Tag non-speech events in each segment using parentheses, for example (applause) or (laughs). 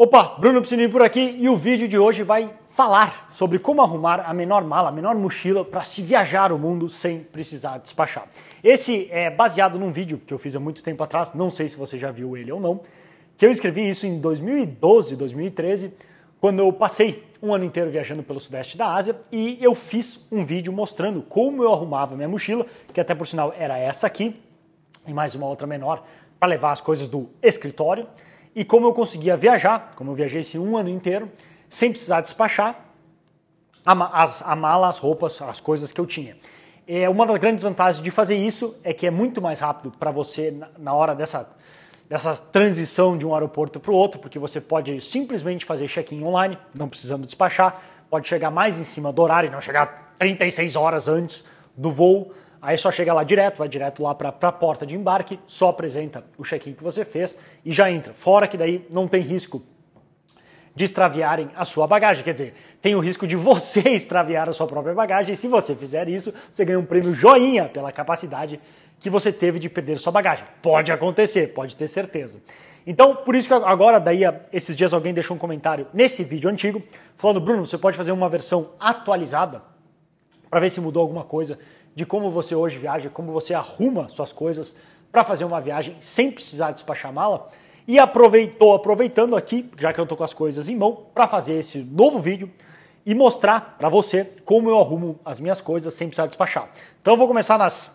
Opa, Bruno Piscininho por aqui e o vídeo de hoje vai falar sobre como arrumar a menor mala, a menor mochila para se viajar o mundo sem precisar despachar. Esse é baseado num vídeo que eu fiz há muito tempo atrás, não sei se você já viu ele ou não, que eu escrevi isso em 2012, 2013, quando eu passei um ano inteiro viajando pelo sudeste da Ásia e eu fiz um vídeo mostrando como eu arrumava minha mochila, que até por sinal era essa aqui, e mais uma outra menor, para levar as coisas do escritório e como eu conseguia viajar, como eu viajei esse um ano inteiro, sem precisar despachar a, as, a mala, as roupas, as coisas que eu tinha. É, uma das grandes vantagens de fazer isso é que é muito mais rápido para você na, na hora dessa, dessa transição de um aeroporto para o outro, porque você pode simplesmente fazer check-in online, não precisando despachar, pode chegar mais em cima do horário, não chegar 36 horas antes do voo, Aí só chega lá direto, vai direto lá para a porta de embarque, só apresenta o check-in que você fez e já entra. Fora que daí não tem risco de extraviarem a sua bagagem. Quer dizer, tem o risco de você (laughs) extraviar a sua própria bagagem. E se você fizer isso, você ganha um prêmio joinha pela capacidade que você teve de perder sua bagagem. Pode acontecer, pode ter certeza. Então, por isso que agora, daí, esses dias alguém deixou um comentário nesse vídeo antigo, falando, Bruno, você pode fazer uma versão atualizada para ver se mudou alguma coisa de como você hoje viaja, como você arruma suas coisas para fazer uma viagem sem precisar despachar mala. E aproveitou, aproveitando aqui, já que eu estou com as coisas em mão, para fazer esse novo vídeo e mostrar para você como eu arrumo as minhas coisas sem precisar despachar. Então eu vou começar nas,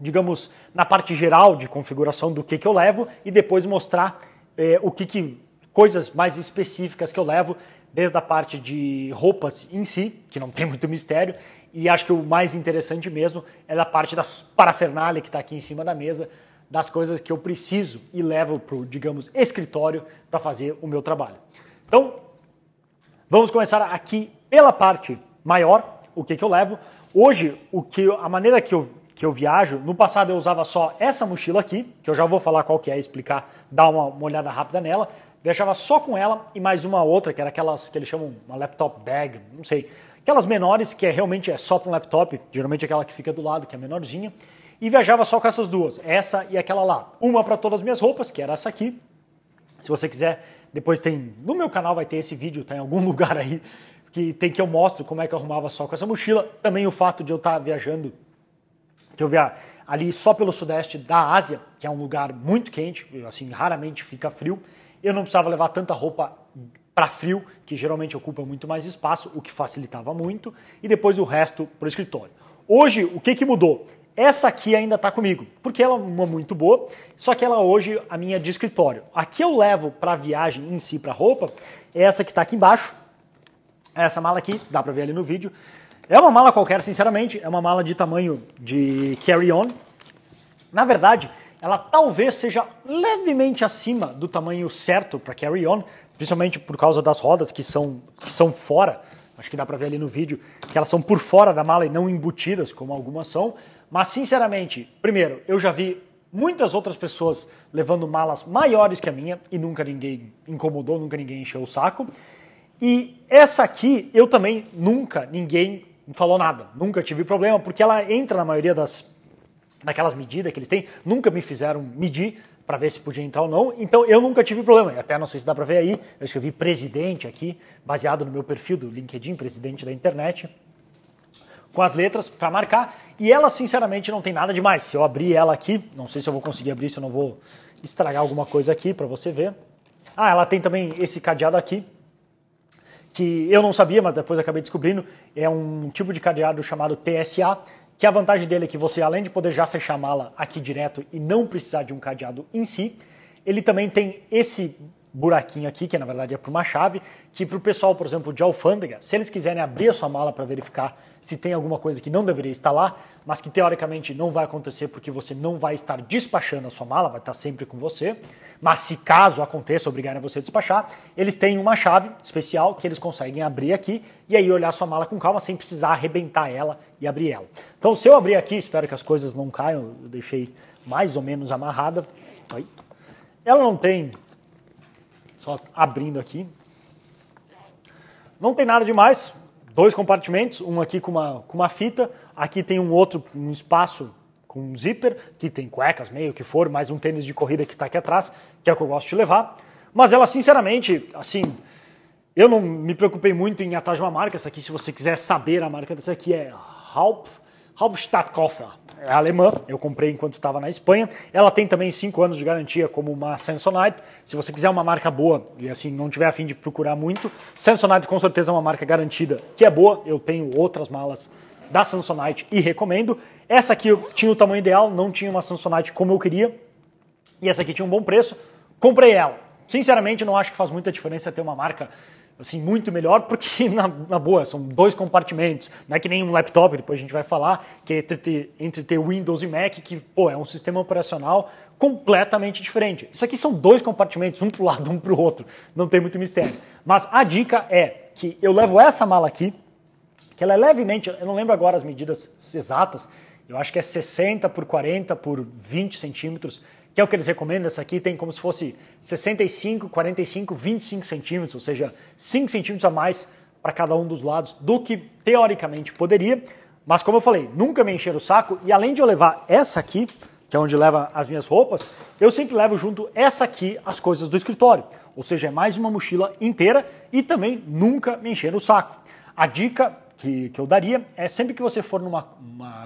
digamos, na parte geral de configuração do que, que eu levo e depois mostrar eh, o que, que coisas mais específicas que eu levo, desde a parte de roupas em si, que não tem muito mistério, e acho que o mais interessante mesmo é da parte das parafernália que está aqui em cima da mesa, das coisas que eu preciso e levo para o, digamos, escritório para fazer o meu trabalho. Então, vamos começar aqui pela parte maior, o que, que eu levo. Hoje, o que a maneira que eu, que eu viajo, no passado eu usava só essa mochila aqui, que eu já vou falar qual que é, explicar, dar uma, uma olhada rápida nela. Viajava só com ela e mais uma outra, que era aquelas que eles chamam uma laptop bag, não sei Aquelas menores, que é realmente é só para um laptop, geralmente aquela que fica do lado, que é menorzinha. E viajava só com essas duas, essa e aquela lá. Uma para todas as minhas roupas, que era essa aqui. Se você quiser, depois tem. No meu canal vai ter esse vídeo, tá em algum (laughs) lugar aí, que tem que eu mostro como é que eu arrumava só com essa mochila. Também o fato de eu estar tá viajando, que eu via ali só pelo sudeste da Ásia, que é um lugar muito quente, assim, raramente fica frio. Eu não precisava levar tanta roupa para frio, que geralmente ocupa muito mais espaço, o que facilitava muito, e depois o resto para o escritório. Hoje, o que, que mudou? Essa aqui ainda está comigo, porque ela é uma muito boa, só que ela hoje a minha é de escritório. Aqui eu levo para viagem em si, para roupa, é essa que está aqui embaixo. Essa mala aqui, dá para ver ali no vídeo. É uma mala qualquer, sinceramente, é uma mala de tamanho de carry-on. Na verdade, ela talvez seja levemente acima do tamanho certo para carry-on, principalmente por causa das rodas que são, que são fora. Acho que dá para ver ali no vídeo que elas são por fora da mala e não embutidas, como algumas são. Mas, sinceramente, primeiro, eu já vi muitas outras pessoas levando malas maiores que a minha e nunca ninguém incomodou, nunca ninguém encheu o saco. E essa aqui, eu também nunca ninguém falou nada, nunca tive problema, porque ela entra na maioria das daquelas medidas que eles têm, nunca me fizeram medir para ver se podia entrar ou não. Então eu nunca tive problema. Até não sei se dá para ver aí, eu escrevi presidente aqui, baseado no meu perfil do LinkedIn, presidente da internet, com as letras para marcar. E ela, sinceramente, não tem nada demais. Se eu abrir ela aqui, não sei se eu vou conseguir abrir, se eu não vou estragar alguma coisa aqui para você ver. Ah, ela tem também esse cadeado aqui, que eu não sabia, mas depois acabei descobrindo. É um tipo de cadeado chamado TSA, que a vantagem dele é que você, além de poder já fechar a mala aqui direto e não precisar de um cadeado em si, ele também tem esse buraquinho aqui, que na verdade é para uma chave, que para o pessoal, por exemplo, de alfândega, se eles quiserem abrir a sua mala para verificar se tem alguma coisa que não deveria estar lá, mas que teoricamente não vai acontecer porque você não vai estar despachando a sua mala, vai estar sempre com você. Mas se caso aconteça, obrigarem você a despachar, eles têm uma chave especial que eles conseguem abrir aqui e aí olhar a sua mala com calma sem precisar arrebentar ela e abrir ela. Então, se eu abrir aqui, espero que as coisas não caiam, eu deixei mais ou menos amarrada. Ela não tem só abrindo aqui. Não tem nada demais. Dois compartimentos, um aqui com uma, com uma fita, aqui tem um outro, um espaço com um zíper, que tem cuecas, meio que for, mais um tênis de corrida que está aqui atrás, que é o que eu gosto de levar. Mas ela, sinceramente, assim, eu não me preocupei muito em atrás de uma marca. Essa aqui, se você quiser saber, a marca dessa aqui é Haupt, Hauptstadtkoffer. É alemã, eu comprei enquanto estava na Espanha. Ela tem também 5 anos de garantia como uma Samsonite. Se você quiser uma marca boa e assim não tiver afim de procurar muito, Samsonite com certeza é uma marca garantida que é boa. Eu tenho outras malas da Samsonite e recomendo. Essa aqui tinha o tamanho ideal, não tinha uma Samsonite como eu queria. E essa aqui tinha um bom preço. Comprei ela. Sinceramente, não acho que faz muita diferença ter uma marca assim, muito melhor, porque, (laughs) na, na, boa, são dois compartimentos. Não é que nem um laptop, depois a gente vai falar, que é entre ter, entre ter Windows e Mac, que, pô, é um sistema operacional completamente diferente. Isso aqui são dois compartimentos, um para o lado, (laughs) um para o outro. Não tem muito mistério. Mas a dica é que eu levo essa mala aqui, que ela é levemente, eu não lembro agora as medidas exatas, eu acho que é 60 por 40 por 20 centímetros, que é o que eles recomendam. Essa aqui tem como se fosse 65, 45, 25 centímetros, ou seja, 5 centímetros a mais para cada um dos lados do que teoricamente poderia. Mas como eu falei, nunca me encher o saco e além de eu levar essa aqui, que é onde leva as minhas roupas, eu sempre levo junto essa aqui as coisas do escritório. Ou seja, é mais uma mochila inteira e também nunca me encher o saco. A dica que, que eu daria é sempre que você for numa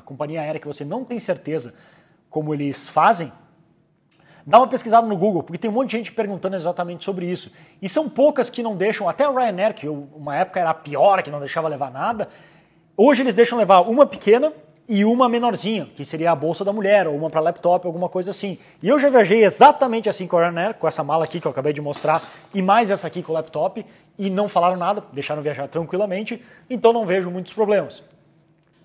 companhia aérea que você não tem certeza como eles fazem, Dá uma pesquisada no Google, porque tem um monte de gente perguntando exatamente sobre isso. E são poucas que não deixam, até o Ryanair, que uma época era a pior, que não deixava levar nada, hoje eles deixam levar uma pequena e uma menorzinha, que seria a bolsa da mulher, ou uma para laptop, alguma coisa assim. E eu já viajei exatamente assim com a Ryanair, com essa mala aqui que eu acabei de mostrar, e mais essa aqui com o laptop, e não falaram nada, deixaram viajar tranquilamente, então não vejo muitos problemas.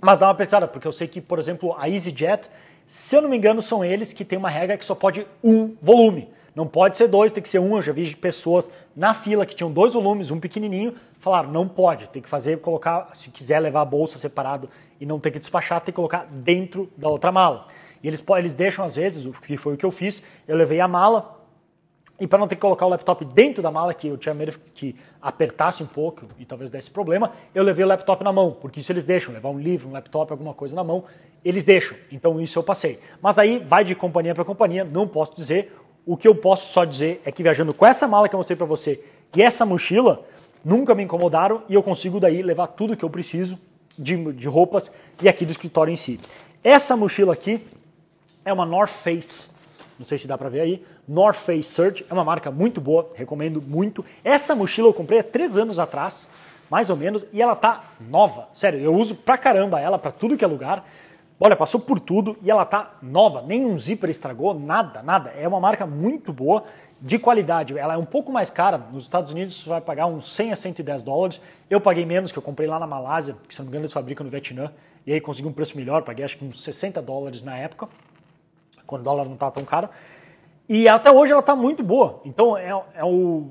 Mas dá uma pesquisada, porque eu sei que, por exemplo, a EasyJet se eu não me engano, são eles que tem uma regra que só pode um volume. Não pode ser dois, tem que ser um. Eu já vi pessoas na fila que tinham dois volumes, um pequenininho, falaram, não pode, tem que fazer, colocar, se quiser levar a bolsa separado e não ter que despachar, tem que colocar dentro da outra mala. E eles, eles deixam, às vezes, o que foi o que eu fiz, eu levei a mala, e para não ter que colocar o laptop dentro da mala, que eu tinha medo que apertasse um pouco e talvez desse problema, eu levei o laptop na mão, porque isso eles deixam, levar um livro, um laptop, alguma coisa na mão, eles deixam. Então isso eu passei. Mas aí vai de companhia para companhia, não posso dizer. O que eu posso só dizer é que viajando com essa mala que eu mostrei para você e essa mochila, nunca me incomodaram e eu consigo daí levar tudo que eu preciso de, de roupas e aqui do escritório em si. Essa mochila aqui é uma North Face, não sei se dá para ver aí, North Face Search, é uma marca muito boa, recomendo muito. Essa mochila eu comprei há três anos atrás, mais ou menos, e ela tá nova. Sério, eu uso pra caramba ela para tudo que é lugar. Olha, passou por tudo e ela tá nova, nenhum zíper estragou, nada, nada. É uma marca muito boa, de qualidade. Ela é um pouco mais cara. Nos Estados Unidos você vai pagar uns 100 a 110 dólares. Eu paguei menos, que eu comprei lá na Malásia, que se não me engano eles fabricam no Vietnã. E aí consegui um preço melhor, paguei acho que uns 60 dólares na época, quando o dólar não estava tão caro. E até hoje ela está muito boa. Então é, é o.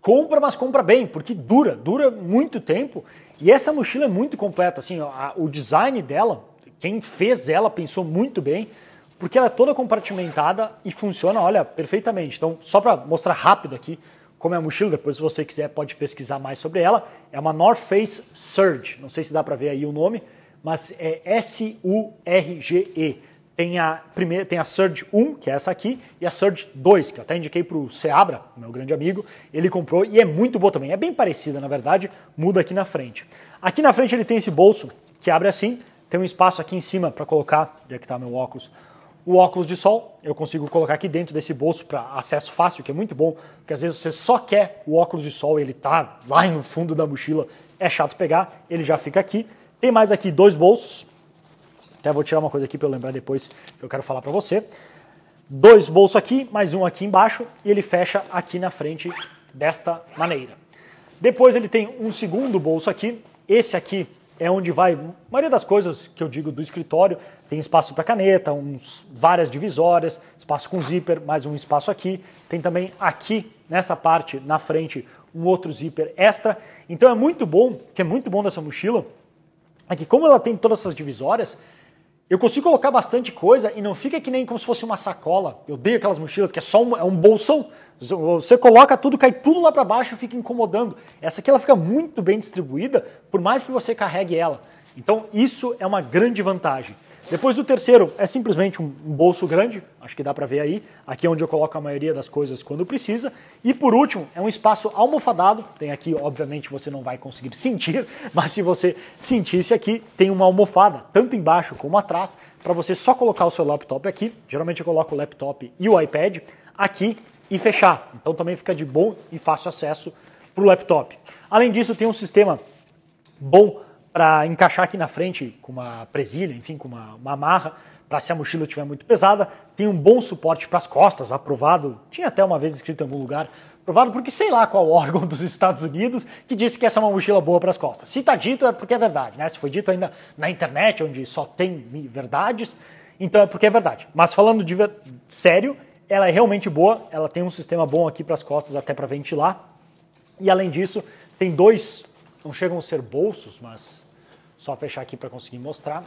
Compra, mas compra bem, porque dura, dura muito tempo. E essa mochila é muito completa. Assim, a, o design dela quem fez ela pensou muito bem, porque ela é toda compartimentada e funciona, olha, perfeitamente. Então, só para mostrar rápido aqui como é a mochila, depois se você quiser pode pesquisar mais sobre ela. É uma North Face Surge, não sei se dá para ver aí o nome, mas é S-U-R-G-E. Tem a, primeira, tem a Surge 1, que é essa aqui, e a Surge 2, que eu até indiquei para o Seabra, meu grande amigo. Ele comprou e é muito boa também. É bem parecida, na verdade, muda aqui na frente. Aqui na frente ele tem esse bolso que abre assim, tem um espaço aqui em cima para colocar, já que está meu óculos, o óculos de sol. Eu consigo colocar aqui dentro desse bolso para acesso fácil, que é muito bom, porque às vezes você só quer o óculos de sol e ele tá lá no fundo da mochila, é chato pegar, ele já fica aqui. Tem mais aqui dois bolsos. Até vou tirar uma coisa aqui para eu lembrar depois que eu quero falar para você. Dois bolsos aqui, mais um aqui embaixo e ele fecha aqui na frente desta maneira. Depois ele tem um segundo bolso aqui. Esse aqui é onde vai a maioria das coisas que eu digo do escritório. Tem espaço para caneta, uns, várias divisórias, espaço com zíper, mais um espaço aqui. Tem também aqui, nessa parte, na frente, um outro zíper extra. Então é muito bom, que é muito bom dessa mochila, é que como ela tem todas essas divisórias, eu consigo colocar bastante coisa e não fica que nem como se fosse uma sacola. Eu dei aquelas mochilas que é só um, é um bolsão. Você coloca tudo, cai tudo lá para baixo e fica incomodando. Essa aqui ela fica muito bem distribuída, por mais que você carregue ela. Então isso é uma grande vantagem. Depois o terceiro é simplesmente um bolso grande, acho que dá para ver aí. Aqui é onde eu coloco a maioria das coisas quando precisa. E por último, é um espaço almofadado. Tem aqui, obviamente, você não vai conseguir (laughs) sentir, mas se você sentisse aqui, tem uma almofada, tanto embaixo como atrás, para você só colocar o seu laptop aqui. Geralmente eu coloco o laptop e o iPad aqui e fechar. Então também fica de bom e fácil acesso para o laptop. Além disso, tem um sistema bom para encaixar aqui na frente com uma presilha, enfim, com uma, uma amarra, para se a mochila estiver muito pesada. Tem um bom suporte para as costas, aprovado. Tinha até uma vez escrito em algum lugar, aprovado porque sei lá qual (laughs) órgão dos Estados Unidos que disse que essa é uma mochila boa para as costas. Se está dito é porque é verdade, né? Se foi dito ainda na internet, onde só tem verdades, então é porque é verdade. Mas falando de ver... sério, ela é realmente boa, ela tem um sistema bom aqui para as costas até para ventilar. E além disso, tem dois, não chegam a ser bolsos, mas só fechar aqui para conseguir mostrar.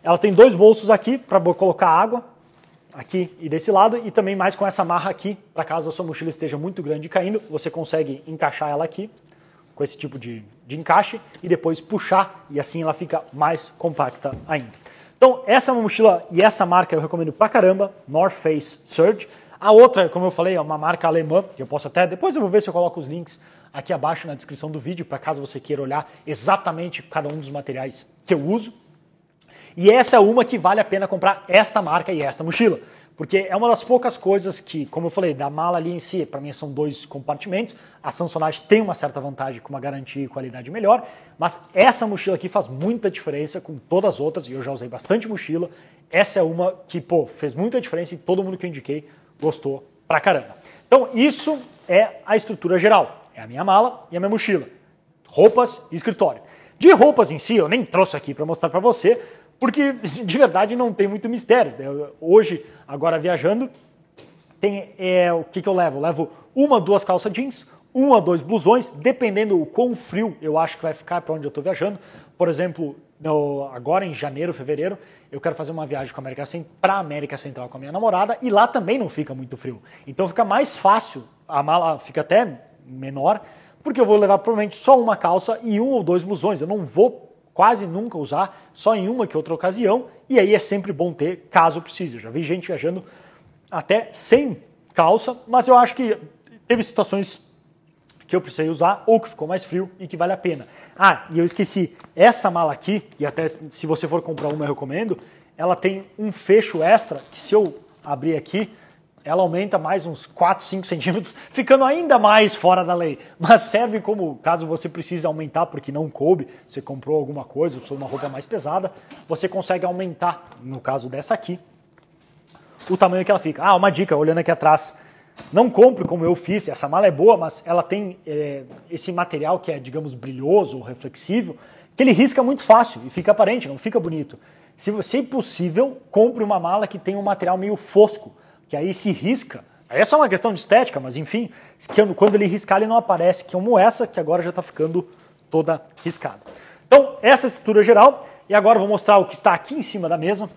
Ela tem dois bolsos aqui para colocar água, aqui e desse lado, e também mais com essa marra aqui, para caso a sua mochila esteja muito grande e caindo, você consegue encaixar ela aqui, com esse tipo de, de encaixe, e depois puxar, e assim ela fica mais compacta ainda. Então, essa mochila e essa marca eu recomendo pra caramba, North Face Surge. A outra, como eu falei, é uma marca alemã, que eu posso até, depois eu vou ver se eu coloco os links aqui abaixo na descrição do vídeo, para caso você queira olhar exatamente cada um dos materiais que eu uso. E essa é uma que vale a pena comprar esta marca e esta mochila, porque é uma das poucas coisas que, como eu falei, da mala ali em si, para mim são dois compartimentos, a Samsonite tem uma certa vantagem com uma garantia e qualidade melhor, mas essa mochila aqui faz muita diferença com todas as outras, e eu já usei bastante mochila, essa é uma que, pô, fez muita diferença e todo mundo que eu indiquei gostou pra caramba. Então, isso é a estrutura geral. É a minha mala e a minha mochila. Roupas e escritório. De roupas em si, eu nem trouxe aqui para mostrar para você, porque (laughs) de verdade não tem muito mistério. Eu, hoje, agora viajando, tem é, o que, que eu levo? Eu levo uma, duas calças jeans, uma, dois blusões, dependendo o quão frio eu acho que vai ficar para onde eu estou viajando. Por exemplo, agora em janeiro, fevereiro, eu quero fazer uma viagem para a América Central com a minha namorada e lá também não fica muito frio. Então fica mais fácil, a mala fica até menor, porque eu vou levar provavelmente só uma calça e um ou dois blusões. Eu não vou quase nunca usar, só em uma que outra ocasião, e aí é sempre bom ter caso precise. Eu já vi gente viajando até sem calça, mas eu acho que teve situações que eu precisei usar ou que ficou mais frio e que vale a pena. Ah, e eu esqueci, essa mala aqui, e até se você for comprar uma eu recomendo, ela tem um fecho extra que se eu abrir aqui, ela aumenta mais uns 4, 5 centímetros, ficando ainda mais fora da lei. Mas serve como, caso você precise aumentar porque não coube, você comprou alguma coisa, usou uma roupa mais pesada, você consegue aumentar, no caso dessa aqui, o tamanho que ela fica. Ah, uma dica, olhando aqui atrás, não compre como eu fiz, essa mala é boa, mas ela tem é, esse material que é, digamos, brilhoso ou que ele risca muito fácil e fica aparente, não fica bonito. Se você, possível, compre uma mala que tem um material meio fosco, que aí se risca. Aí é uma questão de estética, mas enfim, quando ele riscar ele não aparece, como essa, que agora já está ficando toda riscada. Então, essa é a estrutura geral, e agora vou mostrar o que está aqui em cima da mesa,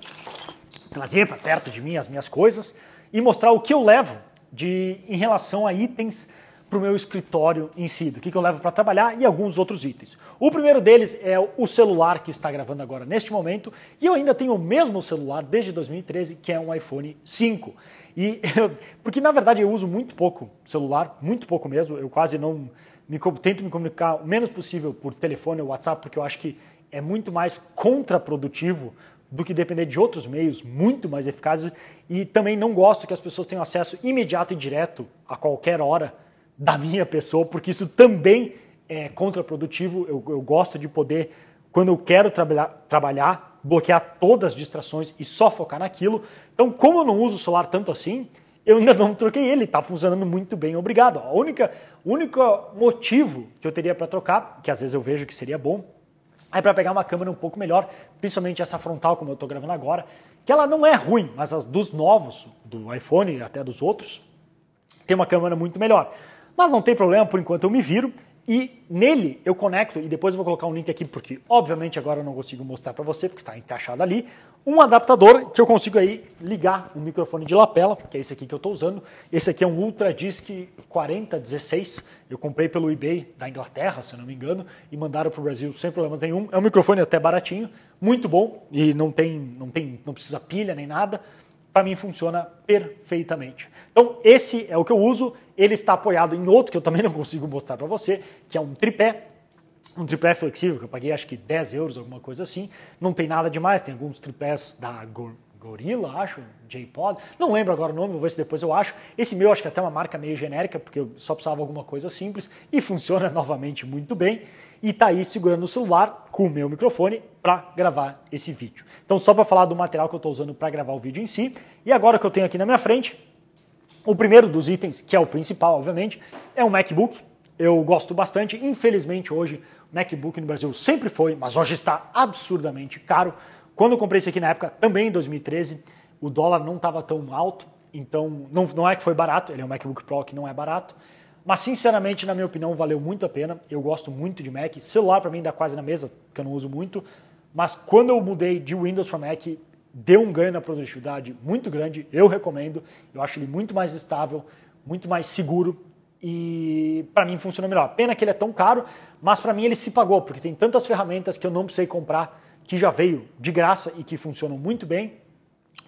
trazer para perto de mim as minhas coisas, e mostrar o que eu levo de, em relação a itens para o meu escritório em si, do que, que eu levo para trabalhar e alguns outros itens. O primeiro deles é o celular que está gravando agora neste momento, e eu ainda tenho o mesmo celular desde 2013, que é um iPhone 5. E (laughs) porque na verdade eu uso muito pouco celular, muito pouco mesmo, eu quase não me, tento me comunicar o menos possível por telefone ou WhatsApp, porque eu acho que é muito mais contraprodutivo do que depender de outros meios muito mais eficazes e também não gosto que as pessoas tenham acesso imediato e direto a qualquer hora da minha pessoa, porque isso também é contraprodutivo. Eu, eu gosto de poder, quando eu quero trabalhar, trabalhar, bloquear todas as distrações e só focar naquilo. Então, como eu não uso o celular tanto assim, eu ainda não troquei ele, está funcionando muito bem, obrigado. A única, único motivo que eu teria para trocar, que às vezes eu vejo que seria bom, é para pegar uma câmera um pouco melhor, principalmente essa frontal, como eu estou gravando agora, que ela não é ruim, mas as dos novos, do iPhone e até dos outros, tem uma câmera muito melhor. Mas não tem problema, por enquanto eu me viro. E nele eu conecto, e depois eu vou colocar um link aqui, porque obviamente agora eu não consigo mostrar para você, porque está encaixado ali, um adaptador que eu consigo aí ligar o microfone de lapela, que é esse aqui que eu estou usando. Esse aqui é um Ultra Disc 4016, eu comprei pelo eBay da Inglaterra, se eu não me engano, e mandaram para o Brasil sem problemas nenhum. É um microfone até baratinho, muito bom, e não tem, não tem, não precisa pilha nem nada. Para mim funciona perfeitamente. Então esse é o que eu uso, ele está apoiado em outro que eu também não consigo mostrar para você, que é um tripé, um tripé flexível, que eu paguei acho que 10 euros, alguma coisa assim. Não tem nada demais, tem alguns tripés da Gorilla, acho, J-Pod. Não lembro agora o nome, vou ver se depois eu acho. Esse meu acho que é até uma marca meio genérica, porque eu só precisava alguma coisa simples e funciona (laughs) novamente muito bem. E tá aí segurando o celular com o meu microfone para gravar esse vídeo. Então, só para falar do material que eu estou usando para gravar o vídeo em si. E agora que eu tenho aqui na minha frente, o primeiro dos itens, que é o principal, obviamente, é um MacBook. Eu gosto bastante. Infelizmente, hoje, o MacBook no Brasil sempre foi, mas hoje está absurdamente caro. Quando eu comprei esse aqui na época, também em 2013, o dólar não estava tão alto, então não, não é que foi barato, ele é um MacBook Pro que não é barato. Mas, sinceramente, na minha opinião, valeu muito a pena. Eu gosto muito de Mac. Celular, para mim, dá quase na mesa, porque eu não uso muito. Mas quando eu mudei de Windows para Mac, deu um ganho na produtividade muito grande, eu recomendo. Eu acho ele muito mais estável, muito mais seguro e para mim funciona melhor. Pena que ele é tão caro, mas para mim ele se pagou, porque tem tantas ferramentas que eu não precisei comprar que já veio de graça e que funcionam muito bem,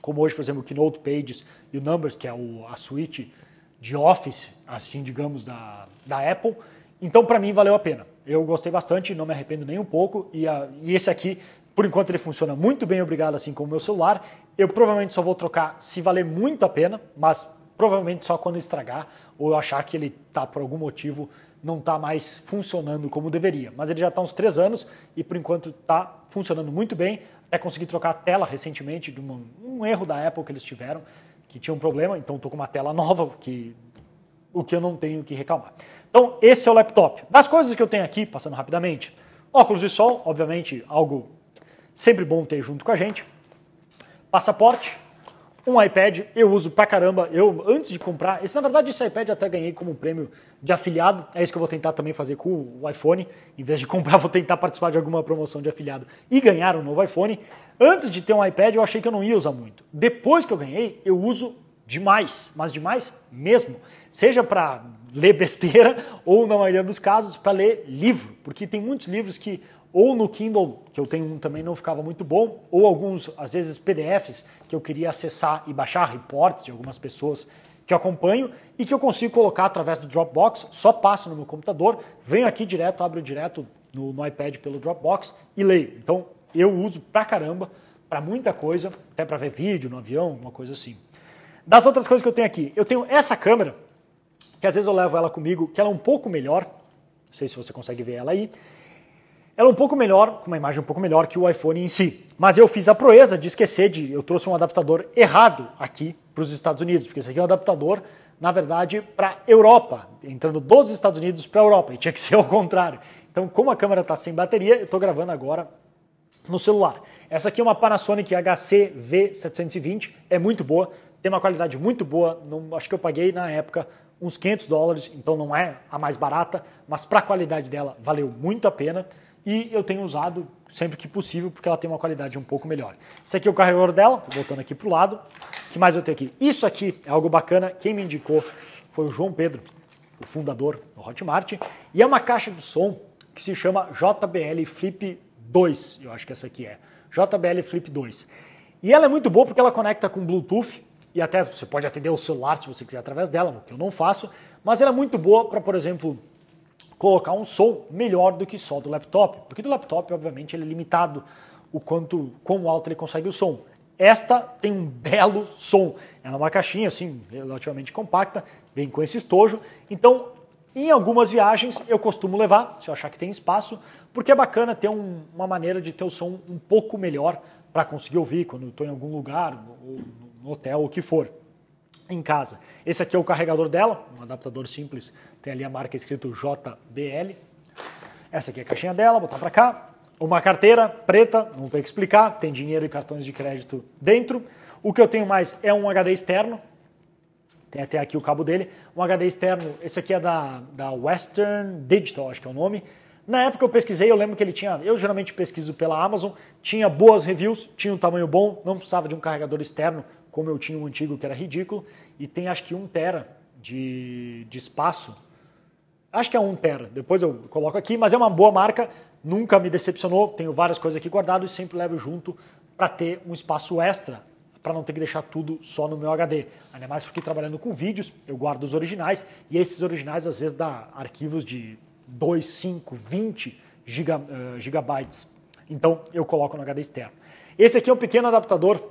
como hoje, por exemplo, o Keynote Pages e o Numbers, que é o, a suite de Office, assim digamos, da, da Apple. Então, para mim, valeu a pena. Eu gostei bastante, não me arrependo nem um pouco. E, a, e esse aqui por enquanto ele funciona muito bem, obrigado, assim como o meu celular. Eu provavelmente só vou trocar se valer muito a pena, mas provavelmente só quando estragar ou eu achar que ele tá por algum motivo não está mais funcionando como deveria. Mas ele já está uns três anos e por enquanto está funcionando muito bem. Até consegui trocar a tela recentemente de uma, um erro da Apple que eles tiveram, que tinha um problema, então estou com uma tela nova, que, o que eu não tenho que reclamar. Então, esse é o laptop. Das coisas que eu tenho aqui, passando rapidamente, óculos de sol, obviamente algo sempre bom ter junto com a gente. Passaporte, um iPad, eu uso pra caramba. Eu, antes de comprar, esse na verdade esse iPad eu até ganhei como prêmio de afiliado. É isso que eu vou tentar também fazer com o iPhone. Em vez de comprar, (laughs) vou tentar participar de alguma promoção de afiliado e ganhar um novo iPhone. Antes de ter um iPad, eu achei que eu não ia usar muito. Depois que eu ganhei, eu uso demais, mas demais mesmo. Seja para ler besteira (laughs) ou, na maioria dos casos, para ler livro, porque tem muitos livros que ou no Kindle, que eu tenho um também não ficava muito bom, ou alguns, às vezes, PDFs que eu queria acessar e baixar reportes de algumas pessoas que eu acompanho e que eu consigo colocar através do Dropbox, só passo no meu computador, venho aqui direto, abro direto no, no iPad pelo Dropbox e leio. Então eu uso pra caramba, para muita coisa, até para ver vídeo no avião, uma coisa assim. Das outras coisas que eu tenho aqui, eu tenho essa câmera, que às vezes eu levo ela comigo, que ela é um pouco melhor, não sei se você consegue ver ela aí, ela é um pouco melhor, com uma imagem um pouco melhor que o iPhone em si. Mas eu fiz a proeza de esquecer de. Eu trouxe um adaptador errado aqui para os Estados Unidos, porque esse aqui é um adaptador, na verdade, para Europa, entrando dos Estados Unidos para a Europa, e tinha que (laughs) ser ao contrário. Então, como a câmera está sem bateria, eu estou gravando agora no celular. Essa aqui é uma Panasonic HC V720, é muito boa, tem uma qualidade muito boa, não, acho que eu paguei na época uns 500 dólares, então não é a mais barata, mas para a qualidade dela valeu muito a pena e eu tenho usado sempre que possível porque ela tem uma qualidade um pouco melhor. Esse aqui é o carregador dela, voltando aqui para o lado. O que mais eu tenho aqui? Isso aqui é algo bacana, quem me indicou foi o João Pedro, o fundador do Hotmart, e é uma caixa de som que se chama JBL Flip 2, eu acho que essa aqui é, JBL Flip 2. E ela é muito boa porque ela conecta com Bluetooth, e até você pode atender o celular se você quiser através dela, o que eu não faço, mas ela é muito boa para, por exemplo, colocar um som melhor do que só do laptop, porque do laptop, obviamente, ele é limitado o quanto, quão alto ele consegue o som. Esta tem um belo som. Ela é uma caixinha assim, relativamente compacta, vem com esse estojo. Então, em algumas viagens eu costumo levar, se eu achar que tem espaço, porque é bacana ter um, uma maneira de ter o som um pouco melhor para conseguir ouvir quando estou em algum lugar, ou no hotel, ou o que for, em casa. Esse aqui é o carregador dela, um adaptador simples tem ali a marca escrito JBL. Essa aqui é a caixinha dela, botar para cá. Uma carteira preta, não tem que explicar, tem dinheiro e cartões de crédito dentro. O que eu tenho mais é um HD externo, tem até aqui o cabo dele. Um HD externo, esse aqui é da, da Western Digital, acho que é o nome. Na época eu pesquisei, eu lembro que ele tinha, eu geralmente pesquiso pela Amazon, tinha boas reviews, tinha um tamanho bom, não precisava de um carregador externo, como eu tinha um antigo que era ridículo, e tem acho que um tera de, de espaço. Acho que é um tera, depois eu coloco aqui, mas é uma boa marca, nunca me decepcionou, tenho várias coisas aqui guardadas e sempre levo junto para ter um espaço extra para não ter que deixar tudo só no meu HD. Ainda mais porque trabalhando com vídeos, eu guardo os originais e esses originais às vezes dá arquivos de 2, 5, 20 giga, uh, gigabytes. Então eu coloco no HD externo. Esse aqui é um pequeno adaptador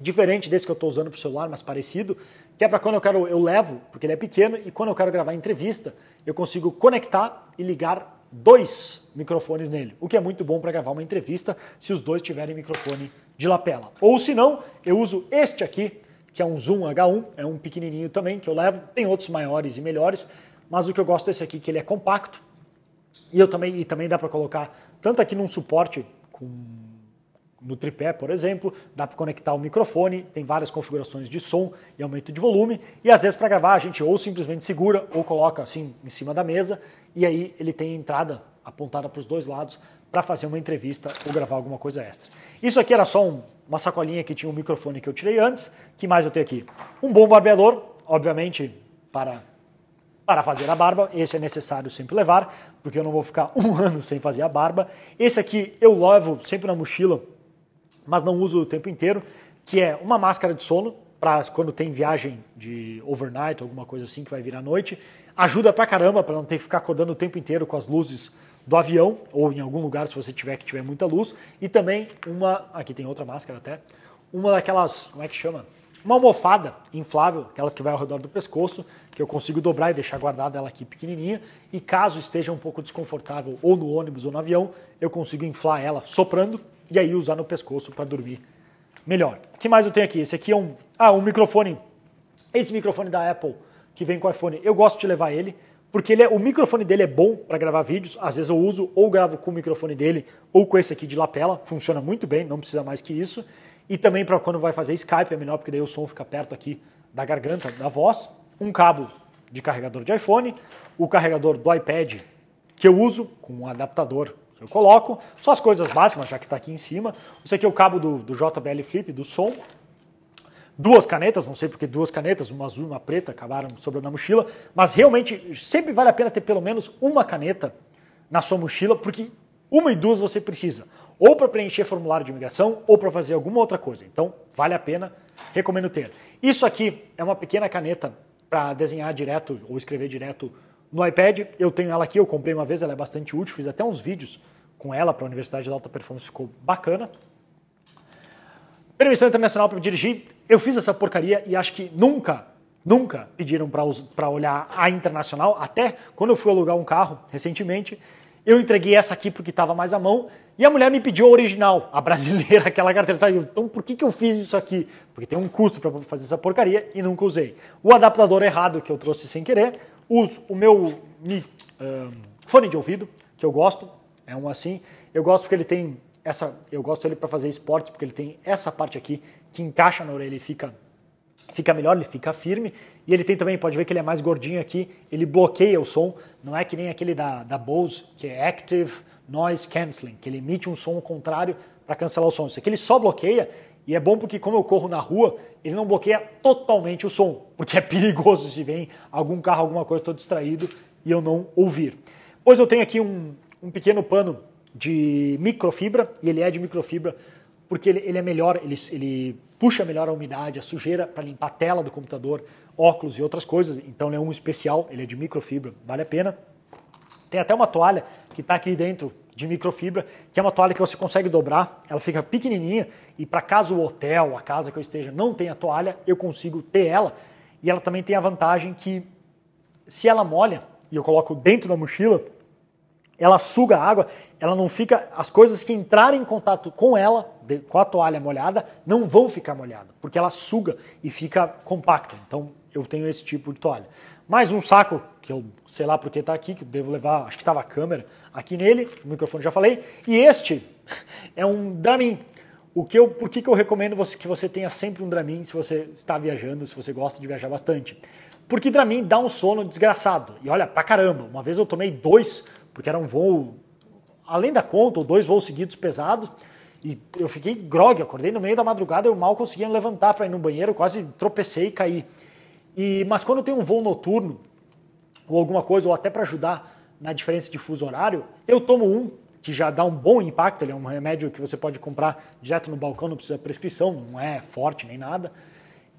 diferente desse que eu estou usando para o celular, mas parecido, que é para quando eu quero, eu levo, porque ele é pequeno, e quando eu quero gravar entrevista, eu consigo conectar e ligar dois microfones nele, o que é muito bom para gravar uma entrevista se os dois tiverem microfone de lapela. Ou se não, eu uso este aqui, que é um Zoom H1, é um pequenininho também que eu levo. Tem outros maiores e melhores, mas o que eu gosto desse aqui é que ele é compacto. E eu também e também dá para colocar tanto aqui num suporte com no tripé, por exemplo, dá para conectar o microfone, tem várias configurações de som e aumento de volume, e às vezes para gravar a gente ou simplesmente segura ou coloca assim em cima da mesa, e aí ele tem entrada apontada para os dois lados para fazer uma entrevista ou gravar alguma coisa extra. Isso aqui era só um, uma sacolinha que tinha um microfone que eu tirei antes. que mais eu tenho aqui? Um bom barbeador, obviamente, para, para fazer a barba. Esse é necessário sempre levar, porque eu não vou ficar um (laughs) ano sem fazer a barba. Esse aqui eu levo sempre na mochila, mas não uso o tempo inteiro, que é uma máscara de sono, para quando tem viagem de overnight, alguma coisa assim que vai vir à noite. Ajuda pra caramba para não ter que ficar acordando o tempo inteiro com as luzes do avião, ou em algum lugar se você tiver que tiver muita luz, e também uma, aqui tem outra máscara até, uma daquelas, como é que chama? Uma almofada inflável, aquelas que vai ao redor do pescoço, que eu consigo dobrar e deixar guardada ela aqui pequenininha, e caso esteja um pouco desconfortável ou no ônibus ou no avião, eu consigo inflar ela soprando e aí usar no pescoço para dormir melhor. O que mais eu tenho aqui? Esse aqui é um, ah, um microfone, esse microfone da Apple que vem com o iPhone, eu gosto de levar ele, porque ele é, o microfone dele é bom para gravar vídeos. Às vezes eu uso ou gravo com o microfone dele ou com esse aqui de lapela, funciona muito bem, não precisa mais que isso. E também para quando vai fazer Skype é melhor porque daí o som fica perto aqui da garganta, da voz. Um cabo de carregador de iPhone, o carregador do iPad que eu uso com um adaptador eu coloco, só as coisas básicas, já que está aqui em cima. Esse aqui é o cabo do, do JBL Flip, do som, duas canetas, não sei porque duas canetas, uma azul e uma preta, acabaram sobrando na mochila, mas realmente sempre vale a pena ter pelo menos uma caneta na sua mochila, porque uma e duas você precisa, ou para preencher formulário de imigração, ou para fazer alguma outra coisa. Então, vale a pena, recomendo ter. Isso aqui é uma pequena caneta para desenhar direto ou escrever direto no iPad. Eu tenho ela aqui, eu comprei uma vez, ela é bastante útil, fiz até uns vídeos com ela para a Universidade de Alta Performance, ficou bacana. Permissão internacional para dirigir, eu fiz essa porcaria e acho que nunca, nunca pediram para olhar a internacional. Até quando eu fui alugar um carro recentemente, eu entreguei essa aqui porque estava mais à mão e a mulher me pediu a original, a brasileira, (laughs) aquela carteira. Tá então por que, que eu fiz isso aqui? Porque tem um custo para fazer essa porcaria e nunca usei. O adaptador errado que eu trouxe sem querer, uso o meu um, fone de ouvido, que eu gosto, é um assim. Eu gosto porque ele tem essa, eu gosto dele para fazer esporte porque ele tem essa parte aqui que encaixa na orelha e fica, fica melhor, ele fica firme. E ele tem também, pode ver que ele é mais gordinho aqui, ele bloqueia o som, não é que nem aquele da, da Bose, que é Active Noise Cancelling, que ele emite um som contrário para cancelar o som. Isso aqui ele só bloqueia e é bom porque como eu corro na rua, ele não bloqueia totalmente o som, porque é perigoso se vem algum carro, alguma coisa, estou distraído e eu não ouvir. Pois eu tenho aqui um, um pequeno pano de microfibra, e ele é de microfibra porque ele, ele é melhor, ele, ele puxa melhor a umidade, a sujeira para limpar a tela do computador, óculos e outras coisas. Então ele é um especial, ele é de microfibra, vale a pena. Tem até uma toalha que está aqui dentro de microfibra, que é uma toalha que você consegue dobrar, ela fica pequenininha e para caso o hotel, a casa que eu esteja não tenha toalha, eu consigo ter ela. E ela também tem a vantagem que se ela molha e eu coloco dentro da mochila, ela suga a água, ela não fica. As coisas que entrarem em contato com ela, com a toalha molhada, não vão ficar molhadas, porque ela suga e fica compacta. Então eu tenho esse tipo de toalha. Mais um saco, que eu sei lá porque está aqui, que eu devo levar, acho que estava a câmera aqui nele, o microfone já falei. E este (laughs) é um Dramin, o que eu, por que, que eu recomendo você, que você tenha sempre um Dramin se você está viajando, se você gosta de viajar bastante? Porque Dramin dá um sono desgraçado. E olha, pra caramba, uma vez eu tomei dois, porque era um voo além da conta, ou dois voos seguidos pesados, e eu fiquei grog, acordei no meio da madrugada, eu mal conseguia levantar para ir no banheiro, quase tropecei e caí. E, mas quando tem um voo noturno, ou alguma coisa, ou até para ajudar na diferença de fuso horário, eu tomo um, que já dá um bom impacto, ele é um remédio que você pode comprar direto no balcão, não precisa prescrição, não é forte nem nada.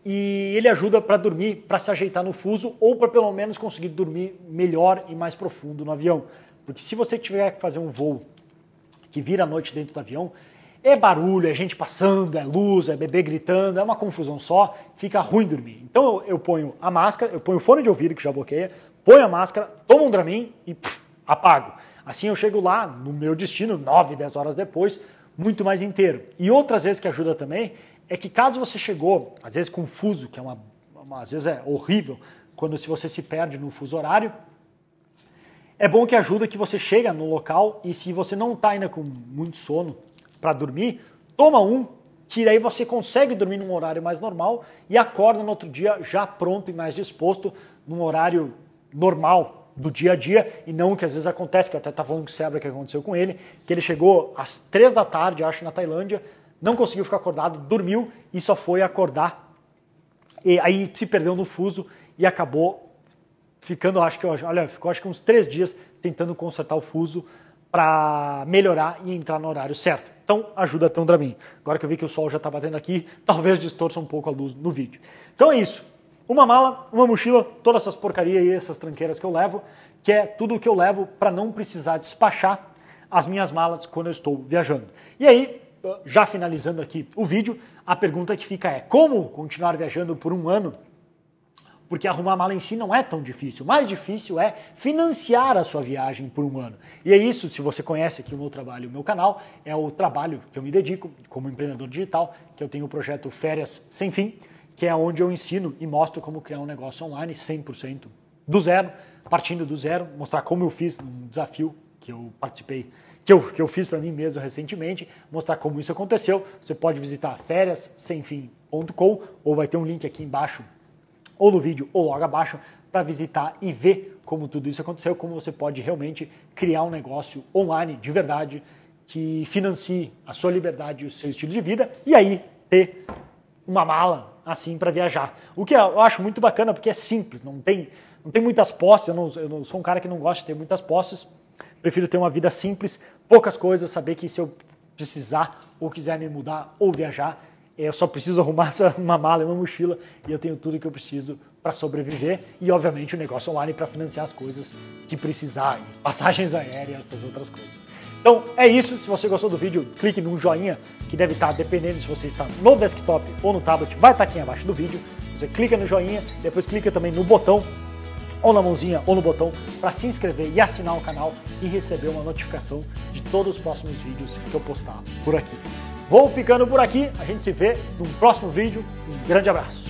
E ele ajuda para dormir, para se ajeitar no fuso, ou para pelo menos conseguir dormir melhor e mais profundo no avião. Porque se você tiver que fazer um voo que vira a noite dentro do avião, é barulho, é gente passando, é luz, é bebê gritando, é uma confusão só, fica ruim dormir. Então eu, eu ponho a máscara, eu ponho o fone de ouvido que já bloqueia, ponho a máscara, tomo um Dramin e pff, apago. Assim eu chego lá no meu destino, 9, 10 horas depois, muito mais inteiro. E outras vezes que ajuda também é que caso você chegou, às vezes confuso, que é uma, uma às vezes é horrível, quando se você se perde no fuso horário, é bom que ajuda que você chega no local e se você não está ainda com muito sono, para dormir, toma um, que daí você consegue dormir num horário mais normal e acorda no outro dia já pronto e mais disposto num horário normal do dia a dia e não o que às vezes acontece, que eu até estava falando com o Sebra que aconteceu com ele, que ele chegou às três da tarde, acho, na Tailândia, não conseguiu ficar acordado, dormiu e só foi acordar. E aí se perdeu no fuso e acabou ficando, acho que, olha, ficou acho que uns três dias tentando consertar o fuso para melhorar e entrar no horário certo. Então ajuda tanto para mim. Agora que eu vi que o sol já está batendo aqui, (laughs) talvez distorça um pouco a luz no vídeo. Então é isso. Uma mala, uma mochila, todas essas porcarias e essas tranqueiras que eu levo, que é tudo o que eu levo para não precisar despachar as minhas malas quando eu estou viajando. E aí, já finalizando aqui o vídeo, a pergunta que fica é: como continuar viajando por um ano porque arrumar mala em si não é tão difícil. O mais difícil é financiar a sua viagem por um ano. E é isso, se você conhece aqui o meu trabalho, o meu canal, é o trabalho que eu me dedico como empreendedor digital, que eu tenho o projeto Férias Sem Fim, que é onde eu ensino e mostro como criar um negócio online 100% do zero, partindo do zero, mostrar como eu fiz um desafio que eu participei, que eu, que eu fiz para mim mesmo recentemente, mostrar como isso aconteceu. Você pode visitar fériassemfim.com ou vai ter um link aqui embaixo ou no vídeo ou logo abaixo para visitar e ver como tudo isso aconteceu, como você pode realmente criar um negócio online de verdade que financie a sua liberdade e o seu estilo de vida e aí ter uma mala assim para viajar. O que eu acho muito bacana porque é simples, não tem, não tem muitas posses, eu não, eu não sou um cara que não gosta de ter muitas posses, prefiro ter uma vida simples, poucas coisas, saber que se eu precisar ou quiser me mudar ou viajar, eu só preciso arrumar (laughs) uma mala e uma mochila e eu tenho tudo que eu preciso para sobreviver e, obviamente, o negócio online para financiar as coisas que precisar, passagens aéreas, essas outras coisas. Então é isso. Se você gostou do vídeo, clique no joinha, que deve estar, dependendo se você está no desktop ou no tablet, vai estar aqui abaixo do vídeo. Você clica no joinha, depois clica também no botão, ou na mãozinha ou no botão, para se inscrever e assinar o canal e receber uma notificação de todos os próximos vídeos que eu postar por aqui. Vou ficando por aqui, a gente se vê no próximo vídeo. Um grande abraço.